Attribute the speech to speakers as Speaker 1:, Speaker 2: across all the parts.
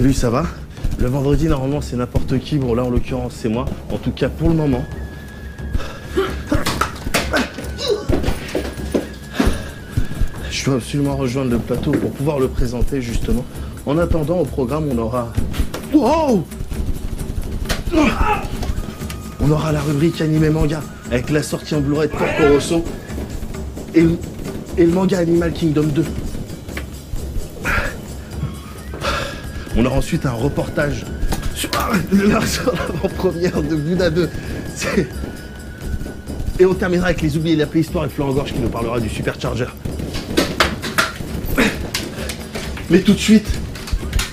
Speaker 1: Salut, ça va? Le vendredi, normalement, c'est n'importe qui. Bon, là, en l'occurrence, c'est moi. En tout cas, pour le moment. Je dois absolument rejoindre le plateau pour pouvoir le présenter, justement. En attendant, au programme, on aura... Wow On aura la rubrique animé manga, avec la sortie en Blu-ray de Porco Rosso et, et le manga Animal Kingdom 2. On aura ensuite un reportage sur la sur l'avant-première de Buddha 2. C'est- Et on terminera avec les oubliés de la préhistoire et Florent Gorge qui nous parlera du Supercharger. Mais tout de suite.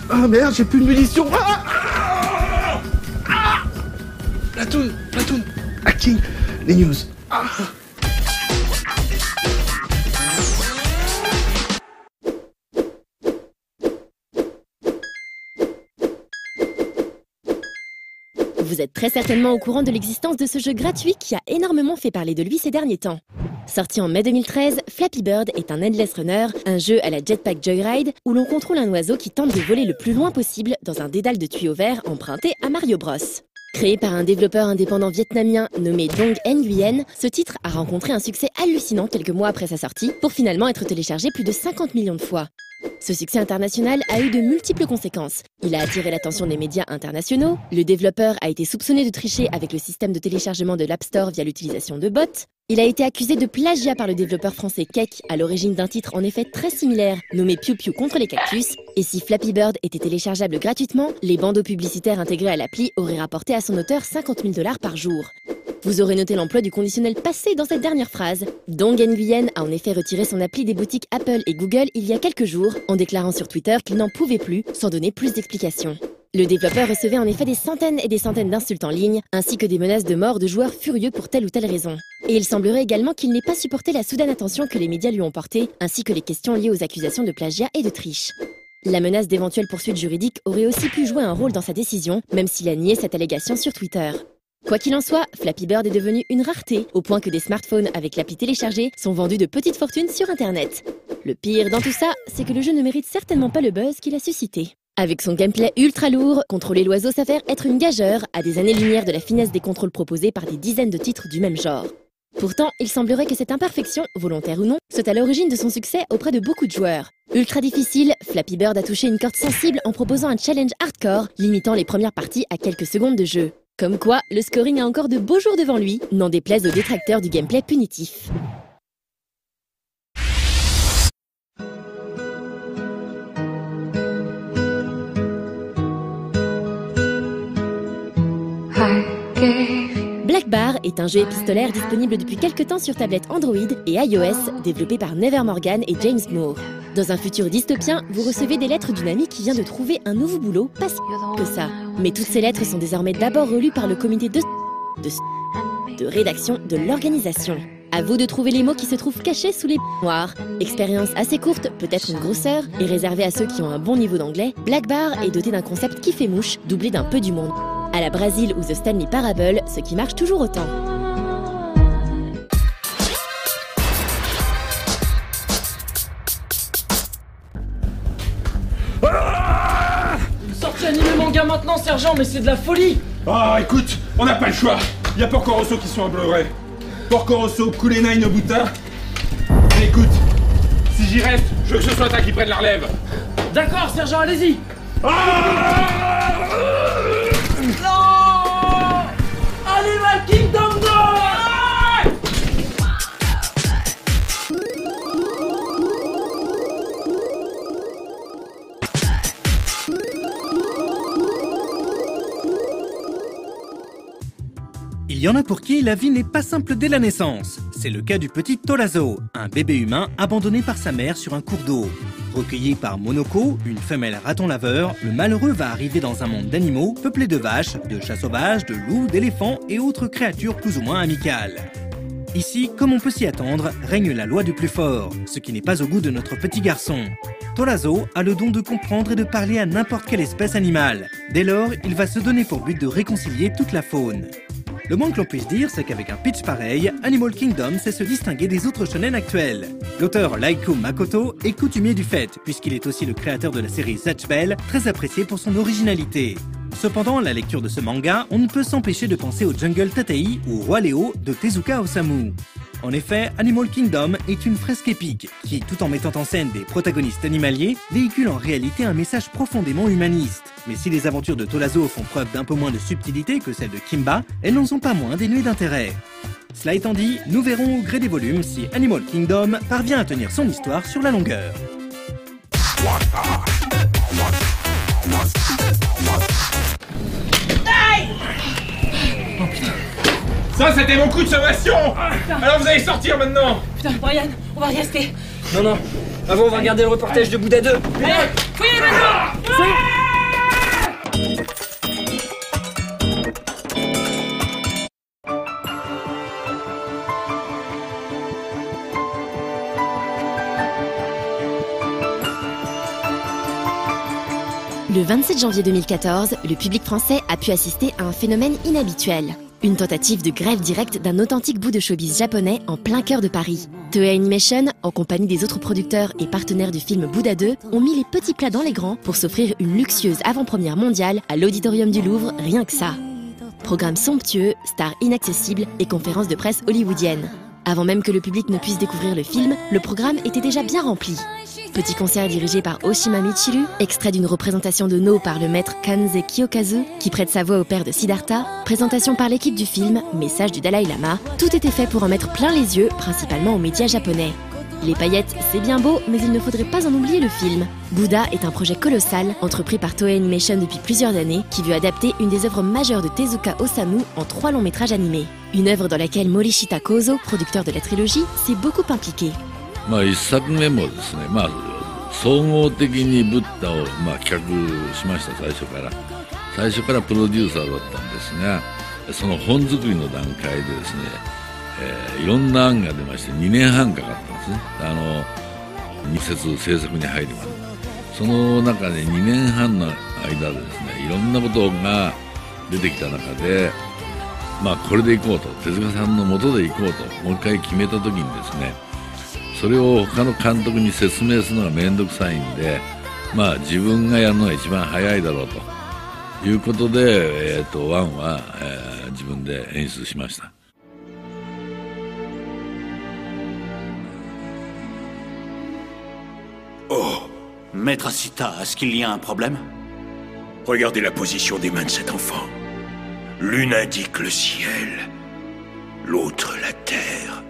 Speaker 1: Ah merde, j'ai plus de munitions. Ah Ah Ah Platoon, platoon, acting, les news.
Speaker 2: Vous êtes très certainement au courant de l'existence de ce jeu gratuit qui a énormément fait parler de lui ces derniers temps. Sorti en mai 2013, Flappy Bird est un Endless Runner, un jeu à la Jetpack Joyride où l'on contrôle un oiseau qui tente de voler le plus loin possible dans un dédale de tuyaux verts emprunté à Mario Bros. Créé par un développeur indépendant vietnamien nommé Dong Nguyen, ce titre a rencontré un succès hallucinant quelques mois après sa sortie pour finalement être téléchargé plus de 50 millions de fois. Ce succès international a eu de multiples conséquences. Il a attiré l'attention des médias internationaux, le développeur a été soupçonné de tricher avec le système de téléchargement de l'App Store via l'utilisation de bots, il a été accusé de plagiat par le développeur français Keck à l'origine d'un titre en effet très similaire nommé Piu Piu contre les cactus, et si Flappy Bird était téléchargeable gratuitement, les bandeaux publicitaires intégrés à l'appli auraient rapporté à son auteur 50 000 dollars par jour. Vous aurez noté l'emploi du conditionnel passé dans cette dernière phrase. Dong Nguyen a en effet retiré son appli des boutiques Apple et Google il y a quelques jours, en déclarant sur Twitter qu'il n'en pouvait plus, sans donner plus d'explications. Le développeur recevait en effet des centaines et des centaines d'insultes en ligne, ainsi que des menaces de mort de joueurs furieux pour telle ou telle raison. Et il semblerait également qu'il n'ait pas supporté la soudaine attention que les médias lui ont portée, ainsi que les questions liées aux accusations de plagiat et de triche. La menace d'éventuelles poursuites juridiques aurait aussi pu jouer un rôle dans sa décision, même s'il a nié cette allégation sur Twitter. Quoi qu'il en soit, Flappy Bird est devenu une rareté, au point que des smartphones avec l'appli téléchargée sont vendus de petites fortunes sur Internet. Le pire dans tout ça, c'est que le jeu ne mérite certainement pas le buzz qu'il a suscité. Avec son gameplay ultra lourd, contrôler l'oiseau s'avère être une gageure à des années-lumière de la finesse des contrôles proposés par des dizaines de titres du même genre. Pourtant, il semblerait que cette imperfection, volontaire ou non, soit à l'origine de son succès auprès de beaucoup de joueurs. Ultra difficile, Flappy Bird a touché une corde sensible en proposant un challenge hardcore, limitant les premières parties à quelques secondes de jeu. Comme quoi, le scoring a encore de beaux jours devant lui, n'en déplaise aux détracteurs du gameplay punitif. Black Bar est un jeu épistolaire disponible depuis quelques temps sur tablette Android et iOS, développé par Never Morgan et James Moore. Dans un futur dystopien, vous recevez des lettres d'une amie qui vient de trouver un nouveau boulot, pas si que ça. Mais toutes ces lettres sont désormais d'abord relues par le comité de de, de rédaction de l'organisation. À vous de trouver les mots qui se trouvent cachés sous les noirs. Expérience assez courte, peut-être une grosseur, et réservée à ceux qui ont un bon niveau d'anglais, Black Bar est doté d'un concept qui fait mouche, doublé d'un peu du monde. À la Brésil ou The Stanley Parable, ce qui marche toujours autant.
Speaker 3: Maintenant, sergent, mais c'est de la folie
Speaker 4: Ah, écoute, on n'a pas le choix. Il y a Porco Rosso qui sont en Blu-ray. Porco Rosso, Kulena. Mais écoute, si j'y reste, je veux que ce soit toi qui prenne la relève.
Speaker 3: D'accord, sergent, allez-y
Speaker 4: Ah
Speaker 5: Il y en a pour qui la vie n'est pas simple dès la naissance. C'est le cas du petit Tolazo, un bébé humain abandonné par sa mère sur un cours d'eau. Recueilli par Monoko, une femelle raton laveur, le malheureux va arriver dans un monde d'animaux peuplé de vaches, de chats sauvages, de loups, d'éléphants et autres créatures plus ou moins amicales. Ici, comme on peut s'y attendre, règne la loi du plus fort, ce qui n'est pas au goût de notre petit garçon. Tolazo a le don de comprendre et de parler à n'importe quelle espèce animale. Dès lors, il va se donner pour but de réconcilier toute la faune. Le moins que l'on puisse dire, c'est qu'avec un pitch pareil, Animal Kingdom sait se distinguer des autres shonen actuels. L'auteur Laiku Makoto est coutumier du fait, puisqu'il est aussi le créateur de la série Zatch Bell, très apprécié pour son originalité. Cependant, la lecture de ce manga, on ne peut s'empêcher de penser au Jungle Tatei ou Roi Léo de Tezuka Osamu. En effet, Animal Kingdom est une fresque épique qui, tout en mettant en scène des protagonistes animaliers, véhicule en réalité un message profondément humaniste. Mais si les aventures de Tolazo font preuve d'un peu moins de subtilité que celles de Kimba, elles n'en sont pas moins dénuées d'intérêt. Cela étant dit, nous verrons au gré des volumes si Animal Kingdom parvient à tenir son histoire sur la longueur.
Speaker 4: Ça, c'était mon coup de sommation Alors vous allez sortir maintenant
Speaker 3: Putain, Brian, on va rester.
Speaker 6: Non, non. Avant, on va regarder le reportage de Bouddha 2.
Speaker 3: Allez, fouillez maintenant
Speaker 2: 27 janvier 2014, le public français a pu assister à un phénomène inhabituel. Une tentative de grève directe d'un authentique bout de showbiz japonais en plein cœur de Paris. Toei Animation, en compagnie des autres producteurs et partenaires du film Bouddha 2, ont mis les petits plats dans les grands pour s'offrir une luxueuse avant-première mondiale à l'auditorium du Louvre, rien que ça. Programme somptueux, stars inaccessibles et conférences de presse hollywoodiennes. Avant même que le public ne puisse découvrir le film, le programme était déjà bien rempli. Petit concert dirigé par Oshima Michiru, extrait d'une représentation de No par le maître Kanze Kiyokazu, qui prête sa voix au père de Siddhartha, présentation par l'équipe du film, message du Dalai Lama, tout était fait pour en mettre plein les yeux, principalement aux médias japonais. Les paillettes, c'est bien beau, mais il ne faudrait pas en oublier le film. Bouddha est un projet colossal, entrepris par Toei Animation depuis plusieurs années, qui veut adapter une des œuvres majeures de Tezuka Osamu en trois longs métrages animés. Une œuvre dans laquelle Morishita Kozo, producteur de la trilogie, s'est beaucoup impliqué.
Speaker 7: まあ一作目もですね、まあ総合的にブッダをまあ企画しました最初から。最初からプロデューサーだったんですがその本作りの段階でですね、えーいろんな案が出まして2年半かかったんですね。あの密接制作に入るまで。その中で2年半の間でですねいろんなことが出てきた中でまあこれでいこうと手塚さんのもとでいこうともう一回決めた時にですねそれを他の監督に説明するのが面倒くさいんでまあ自分がやるのが一番早いだろうということで、えー、とワンは、えー自分で演出しました
Speaker 8: Maître Asita, est-ce qu'il y a un problème
Speaker 9: Regardez la position des mains de cet enfant. L'une indique le ciel, l'autre la terre.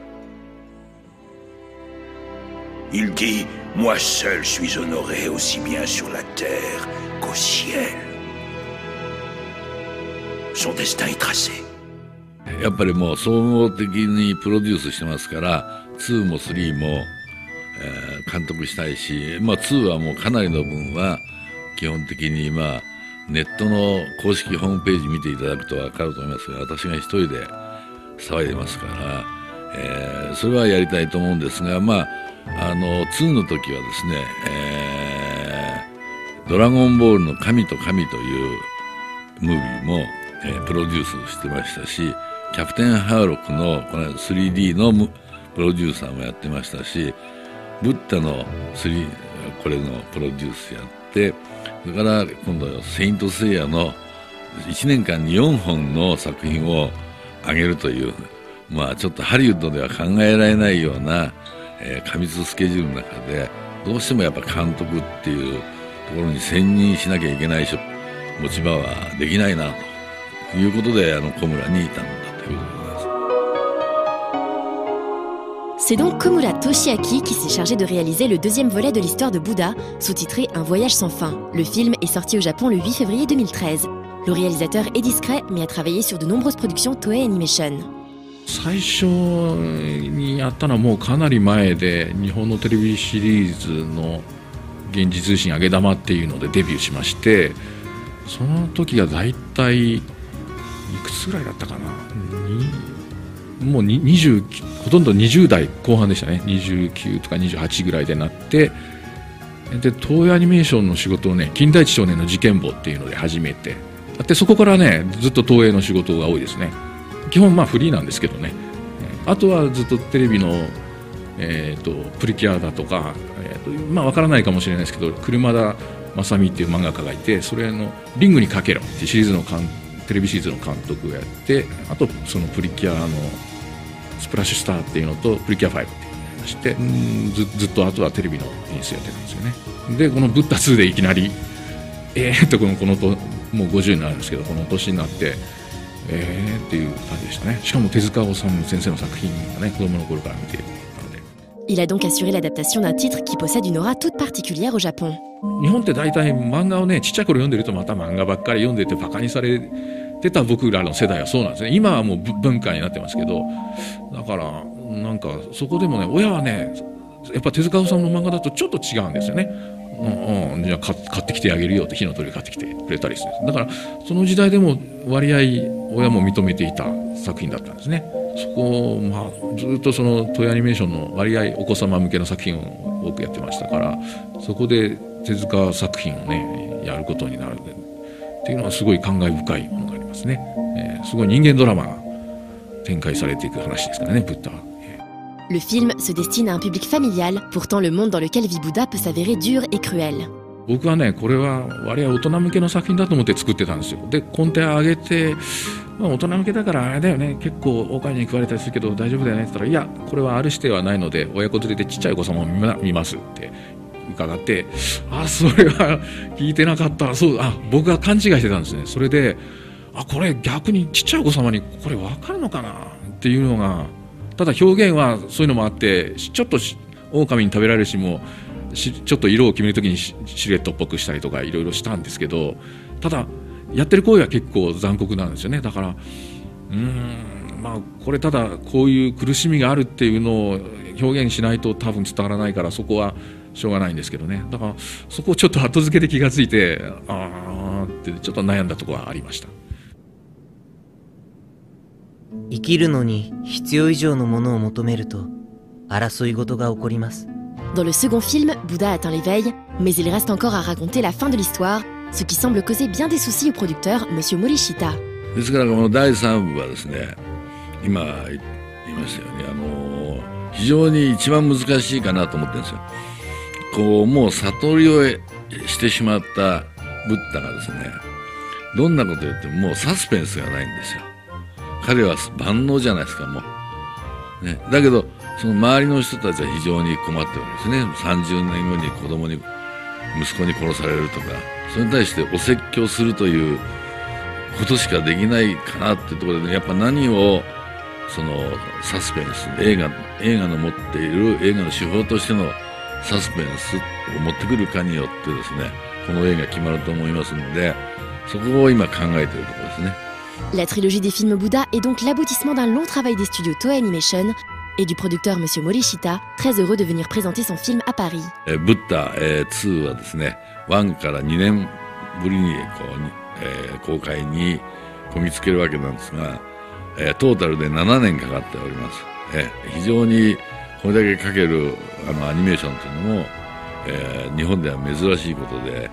Speaker 9: Il dit, moi seul suis honoré aussi bien sur la terre qu'au ciel. Son destin est tracé.
Speaker 7: やっぱりもう総合的にプロデュースしてますから2も3も、えー監督したいし、まあ、2はもうかなりの分は基本的に、まあ、ネットの公式ホームページ見ていただくと分かると思いますが私が一人で騒いでますから、えーそれはやりたいと思うんですが、まあ、あの2の時はですね、えードラゴンボールの神と神というムービーも、えープロデュースしてましたし、キャプテンハーロックのこの 3D のプロデューサーもやってましたし、ブッダの3これのプロデュースやって、それから今度セイントセイヤの1年間に4本の作品を上げるという、まあちょっとハリウッドでは考えられないような、えー過密スケジュールの中で、どうしてもやっぱ監督っていうところに専任しなきゃいけないし持ち場はできないなということであの小村にいたんだということでございます。
Speaker 2: C'est donc Komura Toshiaki qui s'est chargé de réaliser le deuxième volet de l'histoire de Bouddha, sous-titré Un voyage sans fin. Le film est sorti au Japon le 8 février 2013. Le réalisateur est discret, mais a travaillé sur de nombreuses productions Toei Animation.
Speaker 10: 最初にやったのはもうかなり前で日本のテレビシリーズの「現実通信あげ玉」っていうのでデビューしましてその時が大体いくつぐらいだったかな？もう20ほとんど20代後半でしたね。29とか28ぐらいでなってで東映アニメーションの仕事をね金田一少年の事件簿っていうので始めてでそこからねずっと東映の仕事が多いですね。基本まあフリーなんですけどね。あとはずっとテレビの、えーと、プリキュアだとか、えーとまあ分からないかもしれないですけど車田正美っていう漫画家がいてそれの「リングにかけろ」っていうシリーズのテレビシリーズの監督をやってあとそのプリキュアのスプラッシュスターっていうのとプリキュア5っていうのをやりましてずずっとあとはテレビの演出やってたんですよね。でこの「ブッダ2」でいきなりえー、っとこのこのともう50になるんですけどこの年になってえーっていう感じでしたねしかも手塚治虫先生の作品がね子供の頃から見ている
Speaker 2: Il a donc assuré l'adaptation d'un titre qui possède une aura toute particulière au Japon.
Speaker 10: 日本って大体漫画をねちっちゃい頃読んでるとまた漫画ばっかり読んでてバカにされてた僕らの世代はそうなんですね今はもう文化になってますけどだからなんかそこでもね親はねやっぱ手塚治虫の漫画だとちょっと違うんですよね。うんうん、じゃあ買ってきてあげるよって火の鳥買ってきてくれたりするだからその時代でも割合親も認めていた作品だったんですね。そこを、まあ、ずっとそのトイアニメーションの割合お子様向けの作品を多くやってましたからそこで手塚作品をねやることになるっていうのはすごい感慨深いものがありますね、えー、すごい人間ドラマが展開されていく話ですからねブッダは。
Speaker 2: Le film se destine à un public familial, pourtant le monde dans lequel vit Bouddha peut s'avérer dur et cruel.
Speaker 10: 僕はねこれは割合大人向けの作品だと思って作ってたんですよ。で根底上げて、まあ、大人向けだからあれだよね。結構狼に食われたりするけど大丈夫だよねって言ったらいやこれはある指定はないので親子連れでちっちゃい子様も見ますって伺ってあそれは聞いてなかった。らそうあ僕が勘違いしてたんですね。それであこれ逆にちっちゃいお子様にこれ分かるのかなっていうのがただ表現はそういうのもあってちょっと狼に食べられるしもちょっと色を決める時にシルエットっぽくしたりとかいろいろしたんですけどただやってる行為は結構残酷なんですよねだからうんまあこれただこういう苦しみがあるっていうのを表現しないと多分伝わらないからそこはしょうがないんですけどねだからそこをちょっと後付けで気が付いてああってちょっと悩んだところはありました。
Speaker 11: 生きるのに必要以上のものを求めると争い事が起こります
Speaker 2: Dans le second film, Bouddha atteint l'éveil, mais il reste encore à raconter la fin de l'histoire, ce qui semble causer bien des soucis au producteur, Monsieur Morishita.
Speaker 7: ですからこの第3部はですね、今言いましたように、あの非常に一番難しいかなと思ってるんですよ。こうもう悟りをしてしまったブッダがですね、どんなこと言ってももうサスペンスがないんですよ。彼は万能じゃないですか、もう。ね、だけど、その周りの人たちは非常に困ってるわけですね。30年後に子供に、息子に殺されるとか、それに対してお説教するということしかできないかなっていうところで、ね、やっぱ何を、そのサスペンス、映画、映画の持っている映画の手法としてのサスペンスを持ってくるかによってですね、この映画決まると思いますので、そこを今考えているところですね。
Speaker 2: La trilogie des films Bouddha est donc l'aboutissement d'un long travail des studios Toei Animation et du producteur Monsieur Morishita, très heureux de venir présenter son film à Paris.
Speaker 7: ブッダ、えー、2はですね、1から2年ぶりにこう、えー、公開にこぎつけるわけなんですが、えー、トータルで7年かかっております。えー、非常にこれだけかけるあのアニメーションというのも、えー、日本では珍しいことで、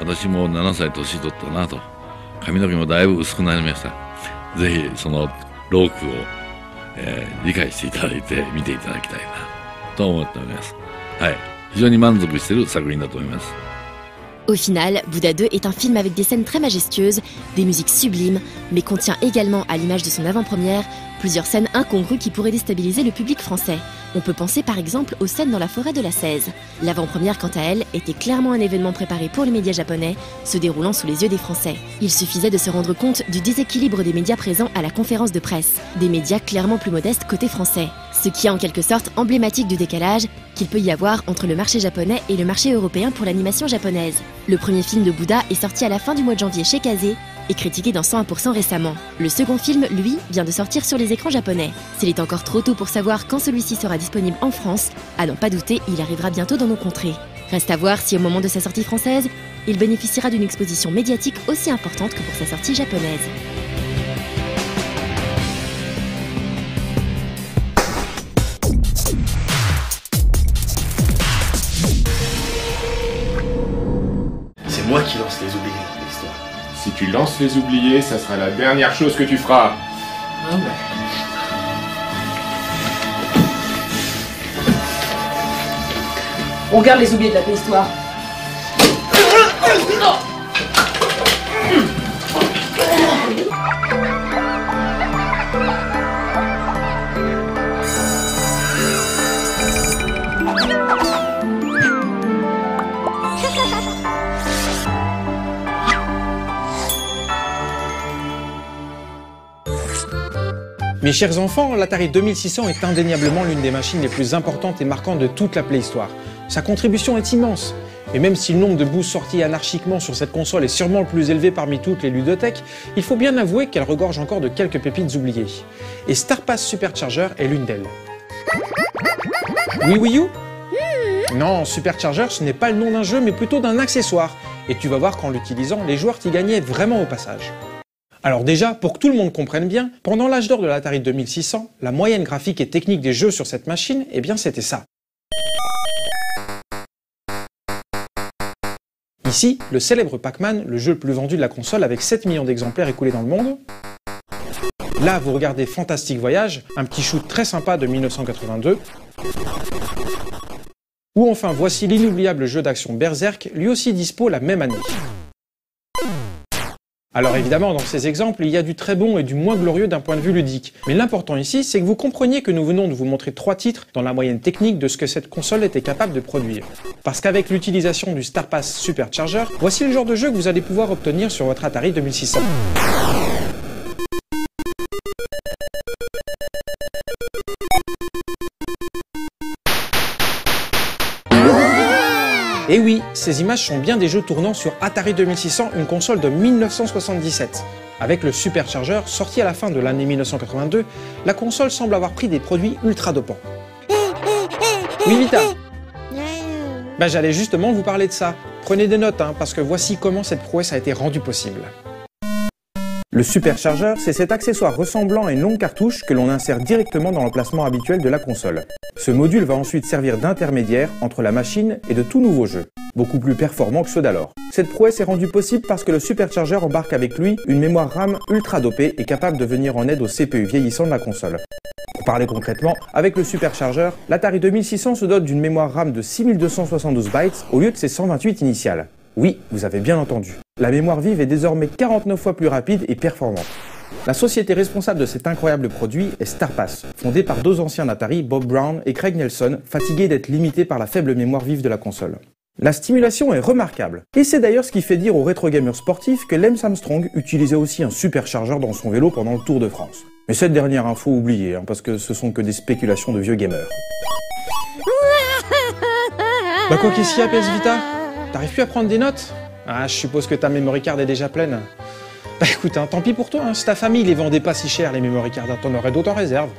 Speaker 7: 私も7歳年取ったなと。 髪の毛もだいぶ薄くなりましたぜひそのロークを、えー、理解していただいて見ていただきたいなと思っておりますはい非常に満足している作品だと思います
Speaker 2: Au final, Bouddha 2 est un film avec des scènes très majestueuses, des musiques sublimes, mais contient également, à l'image de son avant-première, plusieurs scènes incongrues qui pourraient déstabiliser le public français. On peut penser par exemple aux scènes dans la forêt de la 16. L'avant-première, quant à elle, était clairement un événement préparé pour les médias japonais, se déroulant sous les yeux des Français. Il suffisait de se rendre compte du déséquilibre des médias présents à la conférence de presse, des médias clairement plus modestes côté français, ce qui est en quelque sorte emblématique du décalage qu'il peut y avoir entre le marché japonais et le marché européen pour l'animation japonaise. Le premier film de Bouddha est sorti à la fin du mois de janvier chez Kazé et critiqué dans 101% récemment. Le second film, lui, vient de sortir sur les écrans japonais. S'il est encore trop tôt pour savoir quand celui-ci sera disponible en France, à n'en pas douter, il arrivera bientôt dans nos contrées. Reste à voir si au moment de sa sortie française, il bénéficiera d'une exposition médiatique aussi importante que pour sa sortie japonaise.
Speaker 1: Les oubliés,
Speaker 4: ça sera la dernière chose que tu feras.
Speaker 3: Ah ouais. On regarde les oubliés de la préhistoire.
Speaker 12: Mes chers enfants, l'Atari 2600 est indéniablement l'une des machines les plus importantes et marquantes de toute la préhistoire. Sa contribution est immense. Et même si le nombre de bouts sortis anarchiquement sur cette console est sûrement le plus élevé parmi toutes les ludothèques, il faut bien avouer qu'elle regorge encore de quelques pépites oubliées. Et Star Pass Supercharger est l'une d'elles. Oui, Wii U? Non, Supercharger, ce n'est pas le nom d'un jeu, mais plutôt d'un accessoire. Et tu vas voir qu'en l'utilisant, les joueurs t'y gagnaient vraiment au passage. Alors déjà, pour que tout le monde comprenne bien, pendant l'âge d'or de l'Atari 2600, la moyenne graphique et technique des jeux sur cette machine, eh bien c'était ça. Ici, le célèbre Pac-Man, le jeu le plus vendu de la console avec 7 millions d'exemplaires écoulés dans le monde. Là, vous regardez Fantastic Voyage, un petit shoot très sympa de 1982. Ou enfin, voici l'inoubliable jeu d'action Berserk, lui aussi dispo la même année. Alors évidemment, dans ces exemples, il y a du très bon et du moins glorieux d'un point de vue ludique. Mais l'important ici, c'est que vous compreniez que nous venons de vous montrer trois titres dans la moyenne technique de ce que cette console était capable de produire. Parce qu'avec l'utilisation du Star Pass Supercharger, voici le genre de jeu que vous allez pouvoir obtenir sur votre Atari 2600. Ces images sont bien des jeux tournant sur Atari 2600, une console de 1977. Avec le Supercharger, sorti à la fin de l'année 1982, la console semble avoir pris des produits ultra dopants. Oui, Vita Ben j'allais justement vous parler de ça. Prenez des notes, hein, parce que voici comment cette prouesse a été rendue possible. Le supercharger, c'est cet accessoire ressemblant à une longue cartouche que l'on insère directement dans l'emplacement habituel de la console. Ce module va ensuite servir d'intermédiaire entre la machine et de tout nouveaux jeux, beaucoup plus performants que ceux d'alors. Cette prouesse est rendue possible parce que le supercharger embarque avec lui une mémoire RAM ultra dopée et capable de venir en aide au CPU vieillissant de la console. Pour parler concrètement, avec le supercharger, l'Atari 2600 se dote d'une mémoire RAM de 6272 bytes au lieu de ses 128 initiales. Oui, vous avez bien entendu. La mémoire vive est désormais 49 fois plus rapide et performante. La société responsable de cet incroyable produit est StarPass, fondée par deux anciens Atari, Bob Brown et Craig Nelson, fatigués d'être limités par la faible mémoire vive de la console. La stimulation est remarquable, et c'est d'ailleurs ce qui fait dire aux rétro gamers sportifs que Lance Armstrong utilisait aussi un superchargeur dans son vélo pendant le Tour de France. Mais cette dernière info oubliée, hein, parce que ce sont que des spéculations de vieux gamers. Bah quoi qu'est-ce qu'il y a, PS Vita T'arrives plus à prendre des notes? Ah, je suppose que ta memory card est déjà pleine. Bah écoute, hein, tant pis pour toi, hein, si ta famille les vendait pas si cher les memory cards, t'en aurais d'autres en réserve.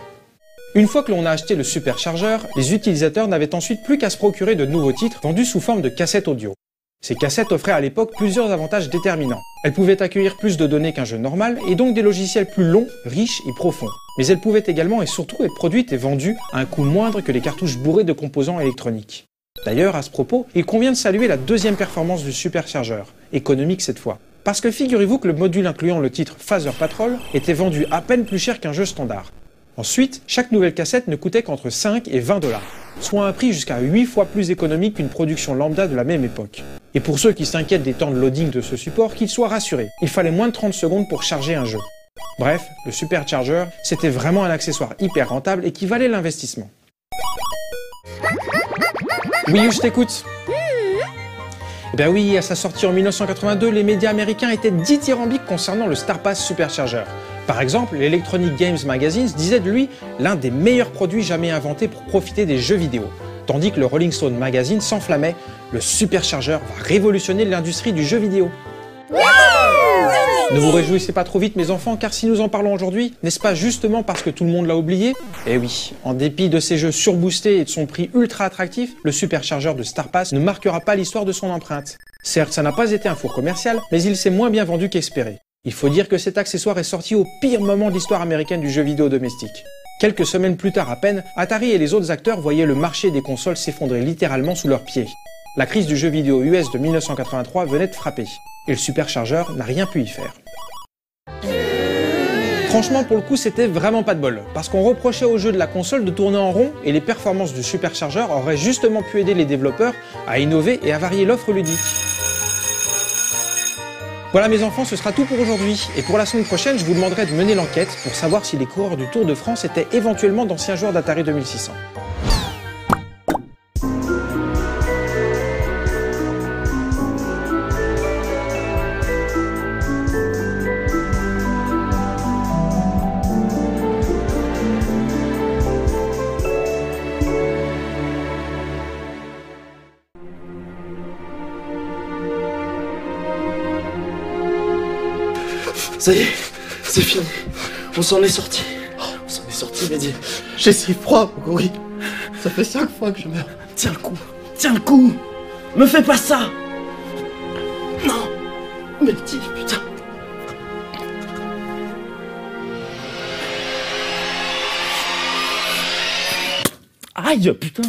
Speaker 12: Une fois que l'on a acheté le superchargeur, les utilisateurs n'avaient ensuite plus qu'à se procurer de nouveaux titres vendus sous forme de cassettes audio. Ces cassettes offraient à l'époque plusieurs avantages déterminants. Elles pouvaient accueillir plus de données qu'un jeu normal et donc des logiciels plus longs, riches et profonds. Mais elles pouvaient également et surtout être produites et vendues à un coût moindre que les cartouches bourrées de composants électroniques. D'ailleurs, à ce propos, il convient de saluer la deuxième performance du superchargeur, économique cette fois. Parce que figurez-vous que le module incluant le titre Phaser Patrol était vendu à peine plus cher qu'un jeu standard. Ensuite, chaque nouvelle cassette ne coûtait qu'entre 5 et 20 dollars, soit un prix jusqu'à 8 fois plus économique qu'une production lambda de la même époque. Et pour ceux qui s'inquiètent des temps de loading de ce support, qu'ils soient rassurés, il fallait moins de 30 secondes pour charger un jeu. Bref, le Supercharger, c'était vraiment un accessoire hyper rentable et qui valait l'investissement. Oui, je t'écoute. Eh bien oui, à sa sortie en 1982, les médias américains étaient dithyrambiques concernant le Star Pass Supercharger. Par exemple, l'Electronic Games Magazine disait de lui l'un des meilleurs produits jamais inventés pour profiter des jeux vidéo. Tandis que le Rolling Stone Magazine s'enflammait, le Supercharger va révolutionner l'industrie du jeu vidéo. Ne vous réjouissez pas trop vite mes enfants, car si nous en parlons aujourd'hui, n'est-ce pas justement parce que tout le monde l'a oublié? Eh oui, en dépit de ses jeux surboostés et de son prix ultra attractif, le superchargeur de Star Pass ne marquera pas l'histoire de son empreinte. Certes, ça n'a pas été un four commercial, mais il s'est moins bien vendu qu'espéré. Il faut dire que cet accessoire est sorti au pire moment de l'histoire américaine du jeu vidéo domestique. Quelques semaines plus tard à peine, Atari et les autres acteurs voyaient le marché des consoles s'effondrer littéralement sous leurs pieds. La crise du jeu vidéo US de 1983 venait de frapper, et le superchargeur n'a rien pu y faire. Franchement, pour le coup, c'était vraiment pas de bol, parce qu'on reprochait au jeu de la console de tourner en rond et les performances du superchargeur auraient justement pu aider les développeurs à innover et à varier l'offre ludique. Voilà mes enfants, ce sera tout pour aujourd'hui. Et pour la semaine prochaine, je vous demanderai de mener l'enquête pour savoir si les coureurs du Tour de France étaient éventuellement d'anciens joueurs d'Atari 2600.
Speaker 1: Ça y est, c'est fini. On s'en est sorti. On s'en est sorti, Mehdi.
Speaker 13: J'ai si froid, Moguri. Ça fait cinq fois que je meurs.
Speaker 1: Tiens le coup. Tiens le coup. Me fais pas ça. Non. Mehdi, putain. Aïe, putain.